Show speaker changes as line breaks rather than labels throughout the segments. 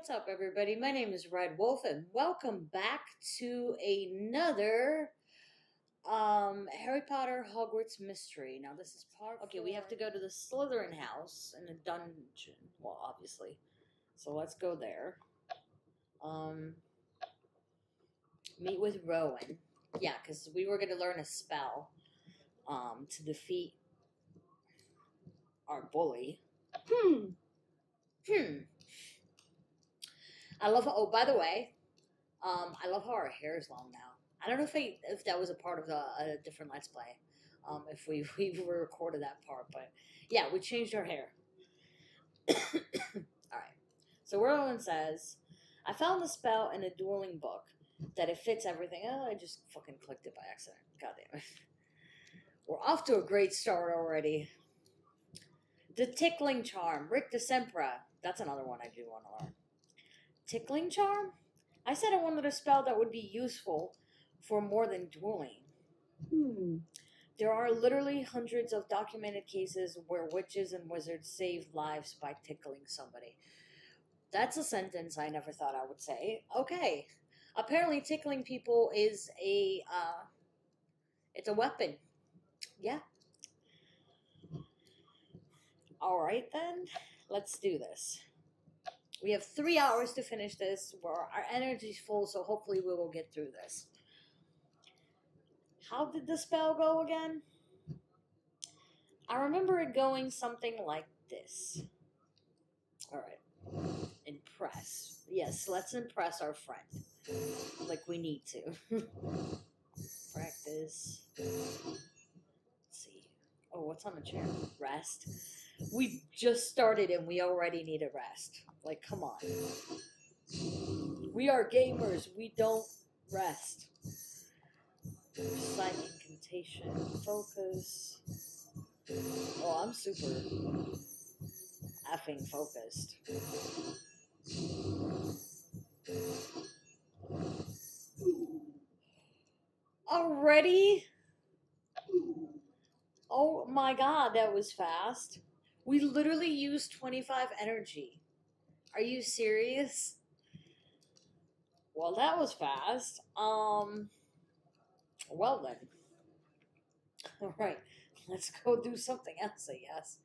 What's up, everybody? My name is Red Wolf, and welcome back to another um Harry Potter Hogwarts mystery. Now, this is part. Okay, we have to go to the Slytherin house in a dungeon. Well, obviously, so let's go there. Um, meet with Rowan. Yeah, because we were going to learn a spell um to defeat our bully.
Hmm.
Hmm. I love. Oh, by the way, um, I love how our hair is long now. I don't know if if that was a part of a different Let's Play. Um, if we we recorded that part, but yeah, we changed our hair. All right. So Rowan says, "I found the spell in a dueling book that it fits everything." Oh, I just fucking clicked it by accident. God damn it. We're off to a great start already. The tickling charm, Rick DeSempra. That's another one I do want to learn. Tickling charm? I said I wanted a spell that would be useful for more than dueling.
Hmm.
There are literally hundreds of documented cases where witches and wizards save lives by tickling somebody. That's a sentence I never thought I would say. Okay. Apparently tickling people is a uh it's a weapon. Yeah. All right then. Let's do this. We have 3 hours to finish this. Where our energy's full, so hopefully we will get through this. How did the spell go again? I remember it going something like this. Alright. Impress. Yes, let's impress our friend. Like we need to. Practice. Let's see. Oh, what's on the chair? Rest. We just started and we already need a rest. Like, come on. We are gamers. We don't rest. Recite incantation. Focus. Oh, I'm super effing focused. Already? Oh my god, that was fast. We literally used 25 energy. Are you serious? Well, that was fast. Um, well then. All right, let's go do something else, I guess.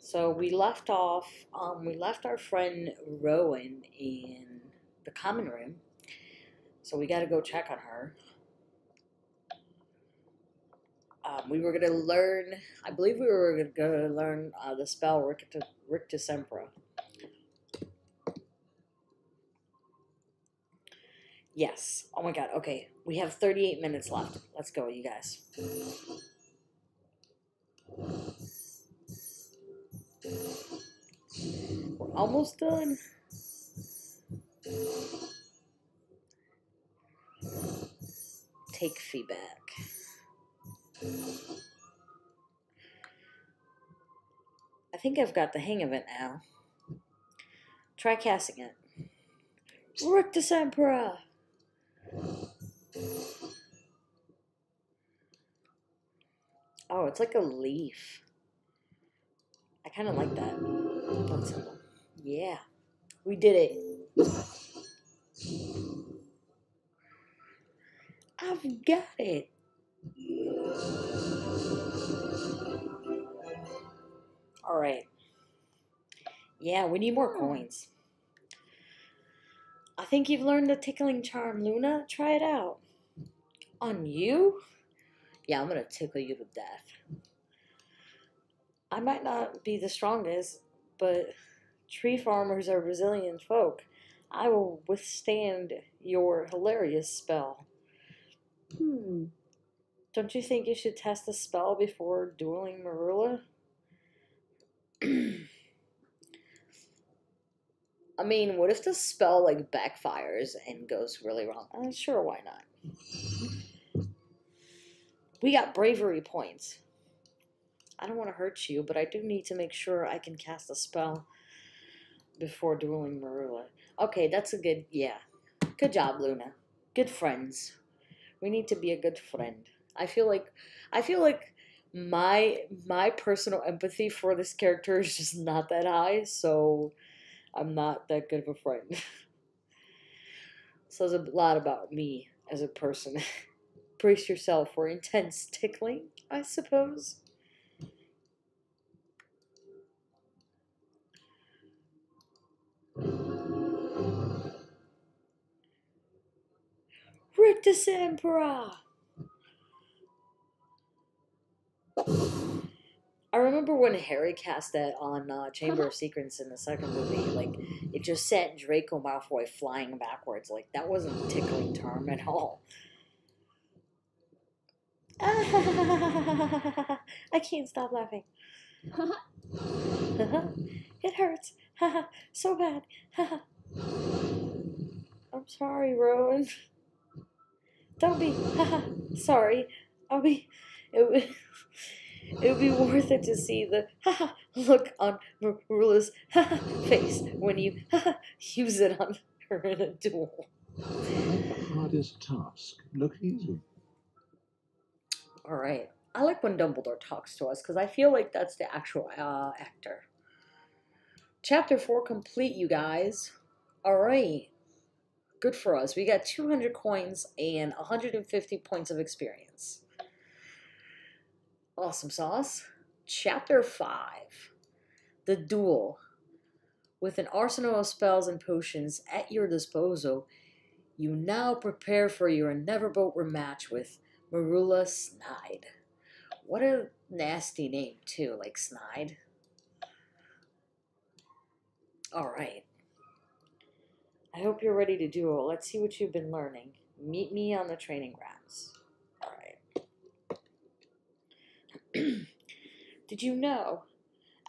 So we left off. Um, we left our friend Rowan in the common room. So we got to go check on her. Um, we were gonna learn. I believe we were gonna learn uh, the spell to to Sempra. Yes. Oh my god. Okay. We have 38 minutes left. Let's go, you guys. We're almost done. Take feedback. I think I've got the hang of it now. Try casting it. Rick Decempera! Oh, it's like a leaf. I kind of like that. Yeah, we did it. I've got it. All right. Yeah, we need more coins. I think you've learned the tickling charm, Luna. Try it out. On you? Yeah, I'm gonna tickle you to death. I might not be the strongest, but tree farmers are resilient folk. I will withstand your hilarious spell.
Hmm.
Don't you think you should test the spell before dueling Merula? I mean, what if the spell like backfires and goes really wrong? Uh, sure, why not? We got bravery points. I don't want to hurt you, but I do need to make sure I can cast a spell before dueling Merula. Okay, that's a good, yeah. Good job, Luna. Good friends. We need to be a good friend. I feel like, I feel like my my personal empathy for this character is just not that high. So, I'm not that good of a friend. Says a lot about me as a person. Brace yourself for intense tickling, I suppose. Rictusempra! Remember when Harry cast that on uh, Chamber of Secrets in the second movie. Like, it just sent Draco Malfoy flying backwards. Like, that wasn't a tickling charm at all. I can't stop laughing. it hurts. so bad. I'm sorry, Rowan. Don't be sorry. I'll be. It it would be worth it to see the look on Merula's face when you use it on her in a duel.
Hardest task. Look easy.
All right. I like when Dumbledore talks to us because I feel like that's the actual uh, actor. Chapter 4 complete, you guys. All right. Good for us. We got 200 coins and 150 points of experience. Awesome sauce. Chapter 5 The Duel. With an arsenal of spells and potions at your disposal, you now prepare for your inevitable rematch with Merula Snyde. What a nasty name, too, like Snide. Alright. I hope you're ready to duel. Let's see what you've been learning. Meet me on the training grounds. Alright. Did you know?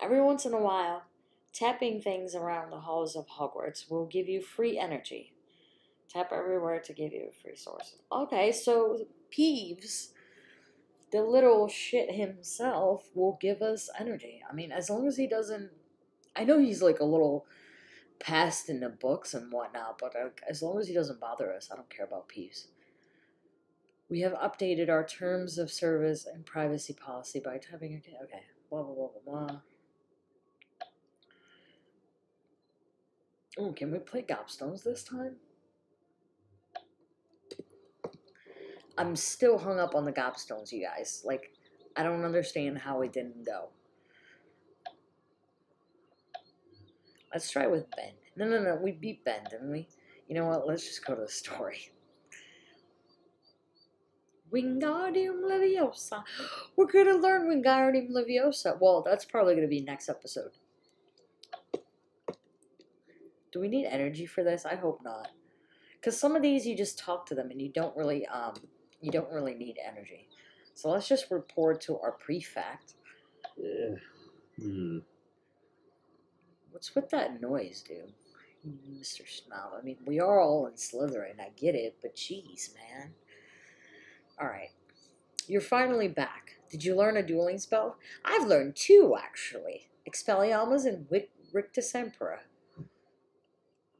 Every once in a while, tapping things around the halls of Hogwarts will give you free energy. Tap everywhere to give you a free source. Okay, so Peeves, the little shit himself, will give us energy. I mean, as long as he doesn't. I know he's like a little past in the books and whatnot, but as long as he doesn't bother us, I don't care about Peeves. We have updated our terms of service and privacy policy by typing. Okay, blah blah blah blah blah. Oh, can we play Gobstones this time? I'm still hung up on the Gobstones, you guys. Like, I don't understand how it didn't go. Let's try with Ben. No, no, no. We beat Ben, didn't we? You know what? Let's just go to the story. Wingardium Leviosa. We're going to learn Wingardium Leviosa. Well, that's probably going to be next episode. Do we need energy for this? I hope not. Because some of these you just talk to them and you don't really um you don't really need energy. So let's just report to our prefect.
Yeah. Hmm.
What's with that noise, dude? Mr. Snob. I mean, we are all in Slytherin. I get it, but jeez, man. Alright. You're finally back. Did you learn a dueling spell? I've learned two, actually. Expelliarmus and Rictusempra.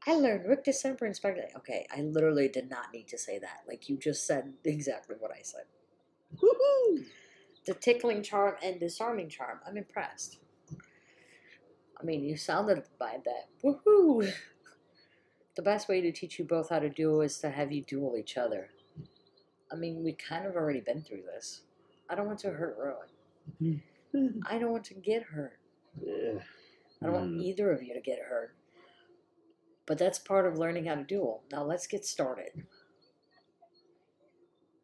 I learned Rictusempra and Spectre. Okay, I literally did not need to say that. Like, you just said exactly what I said.
Woohoo!
The tickling charm and disarming charm. I'm impressed. I mean, you sounded by that. Woohoo! The best way to teach you both how to duel is to have you duel each other. I mean, we kind of already been through this. I don't want to hurt Rowan. I don't want to get hurt.
Yeah.
I don't want
Hmm.
either of you to get hurt. But that's part of learning how to duel. Now let's get started.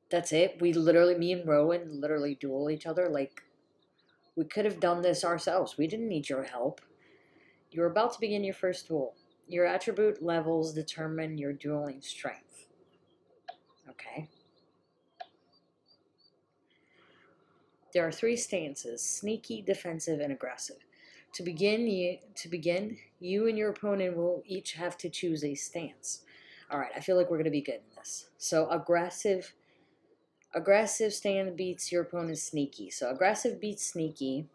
That's it. We literally, me and Rowan, literally duel each other. Like, we could have done this ourselves. We didn't need your help. You're about to begin your first duel. Your attribute levels determine your dueling strength. Okay. There are three stances: sneaky, defensive, and aggressive. To begin, you to begin, you and your opponent will each have to choose a stance. All right, I feel like we're gonna be good in this. So aggressive, aggressive stand beats your opponent's sneaky. So aggressive beats sneaky.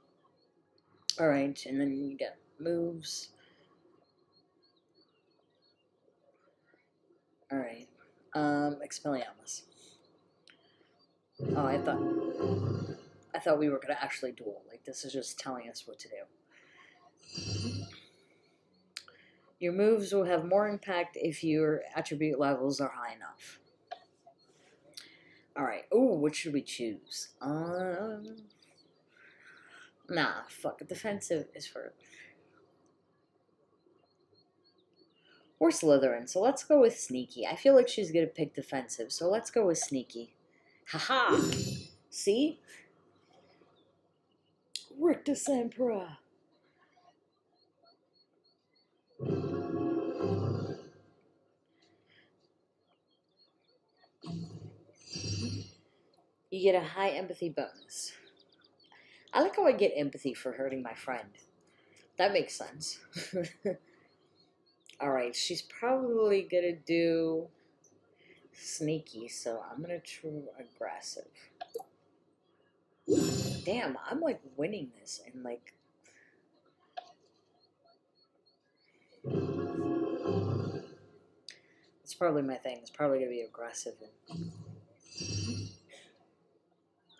All right, and then you get moves. All right, um, Expelliarmus. Oh, I thought, I thought we were gonna actually duel. Like this is just telling us what to do. Your moves will have more impact if your attribute levels are high enough. Alright. Oh, what should we choose? Um, nah, fuck. Defensive is for. Or Slytherin, so let's go with Sneaky. I feel like she's gonna pick defensive, so let's go with Sneaky. Haha! See? Rictusempra! You get a high empathy bonus. I like how I get empathy for hurting my friend. That makes sense. Alright, she's probably gonna do sneaky, so I'm gonna true aggressive. Damn, I'm like winning this and like It's probably my thing. It's probably gonna be aggressive and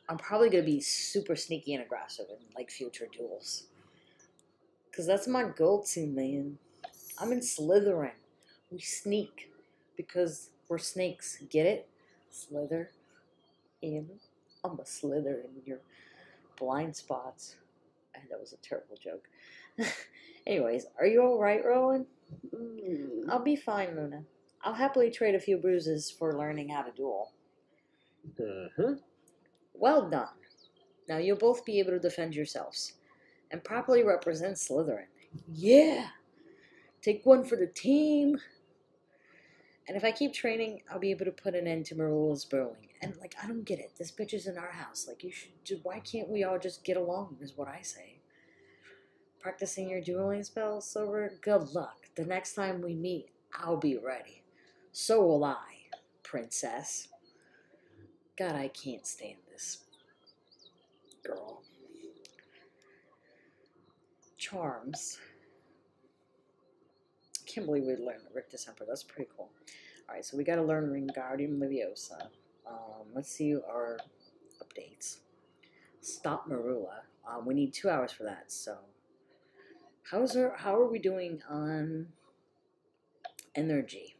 I'm probably gonna be super sneaky and aggressive in like future duels. Cause that's my go-to, man. I'm in Slytherin. We sneak because we're snakes. Get it? Slither in. I'm a slither in your blind spots. And that was a terrible joke. Anyways, are you alright, Rowan?
Mm.
I'll be fine, Luna. I'll happily trade a few bruises for learning how to duel.
Uh-huh.
Well done. Now you'll both be able to defend yourselves and properly represent Slytherin. Yeah! Take one for the team. And if I keep training, I'll be able to put an end to Merula's bullying. And like, I don't get it. This bitch is in our house. Like, you should. ju- Why can't we all just get along? Is what I say. Practicing your dueling spells, Silver. Good luck. The next time we meet, I'll be ready. So will I, princess. God, I can't stand this girl. Charms. Can't believe we learned Rictusempra. That's pretty cool. Alright, so we gotta learn Wingardium Leviosa. Um, let's see our updates. Stop Merula. Um, we need two hours for that, so. How's our, how are we doing on energy?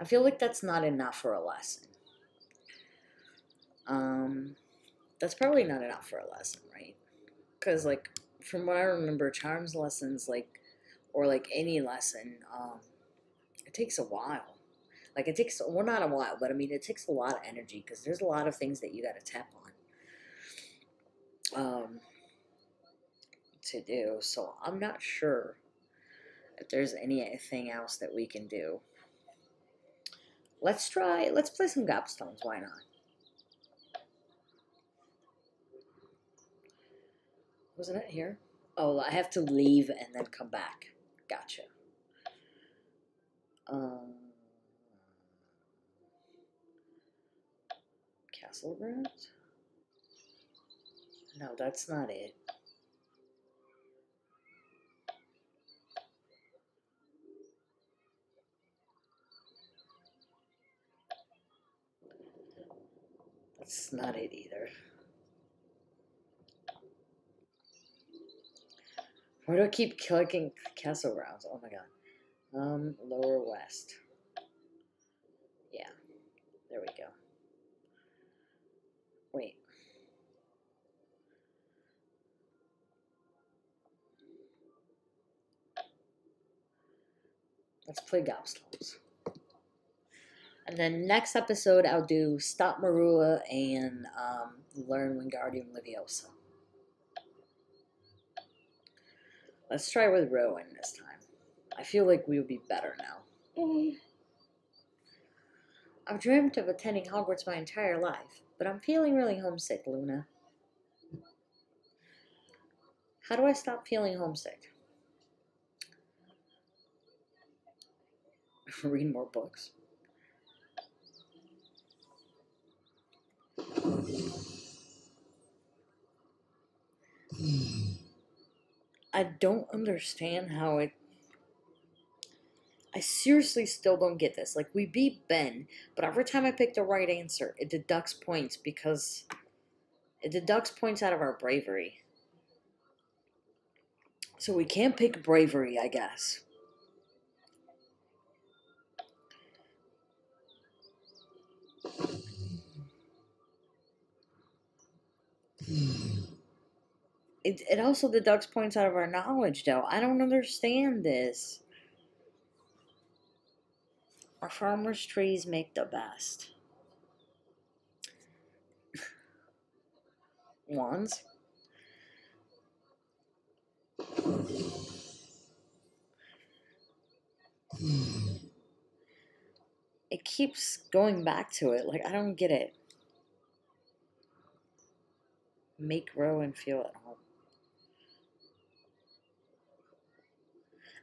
I feel like that's not enough for a lesson. Um, that's probably not enough for a lesson, right? Because, like, from what I remember, charms lessons, like, or like any lesson, um, it takes a while. Like, it takes, well, not a while, but I mean, it takes a lot of energy because there's a lot of things that you got to tap on um, to do. So, I'm not sure if there's anything else that we can do. Let's try, let's play some gobstones, why not? Wasn't it here? Oh, I have to leave and then come back. Gotcha. Um, Castle grounds? No, that's not it. That's not it either. Why do I keep clicking castle grounds? Oh my god. Um, lower west. Yeah. There we go. Wait. Let's play Gobstones. And then next episode, I'll do Stop Merula and um, learn Wingardium Leviosa. Let's try with Rowan this time. I feel like we'll be better now.
Eh,
I've dreamt of attending Hogwarts my entire life, but I'm feeling really homesick, Luna. How do I stop feeling homesick? Read more books. I don't understand how it. I seriously still don't get this. Like, we beat Ben, but every time I pick the right answer, it deducts points because it deducts points out of our bravery. So we can't pick bravery, I guess. It, it also deducts points out of our knowledge, though. I don't understand this. Our farmers' trees make the best. Wands. It keeps going back to it. Like, I don't get it. Make and feel at home.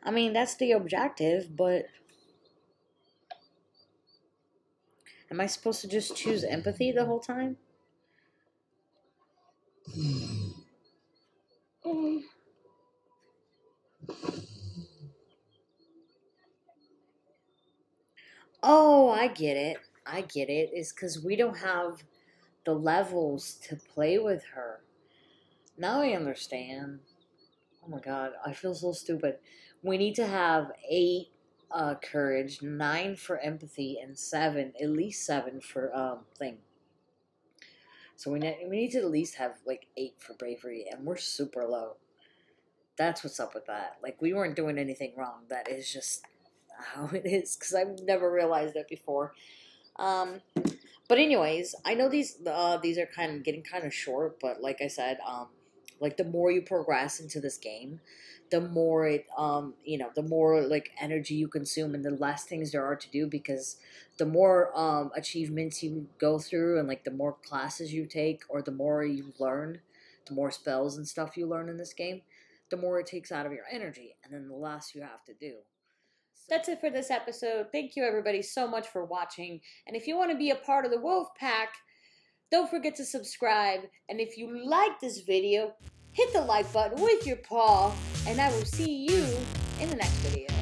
I mean, that's the objective, but. Am I supposed to just choose empathy the whole time? Oh, I get it. I get it. It's because we don't have the levels to play with her. Now I understand. Oh my god, I feel so stupid. We need to have eight uh, courage, nine for empathy, and seven, at least seven for um thing. So we ne- we need to at least have like eight for bravery, and we're super low. That's what's up with that. Like we weren't doing anything wrong. That is just how it is because I've never realized that before. Um, but anyways, I know these uh, these are kind of getting kind of short, but like I said, um, like the more you progress into this game, the more it um you know the more like energy you consume and the less things there are to do because the more um achievements you go through and like the more classes you take or the more you learn, the more spells and stuff you learn in this game, the more it takes out of your energy, and then the less you have to do. That's it for this episode. Thank you, everybody, so much for watching. And if you want to be a part of the Wolf Pack, don't forget to subscribe. And if you like this video, hit the like button with your paw. And I will see you in the next video.